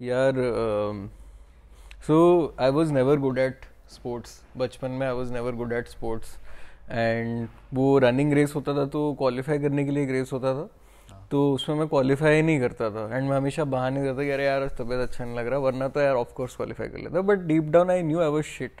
यार so I was never good at sports बचपन में I was never good at sports and वो running race होता था तो क्वालिफाई करने के लिए एक रेस होता था। तो उसमें मैं क्वालिफाई नहीं करता था। एंड मैं हमेशा बहाने करता कि अरे यार तबियत अच्छा नहीं लग रहा वरना तो यार ऑफ़ कोर्स क्वालिफाई कर लेता। But deep down I knew I was shit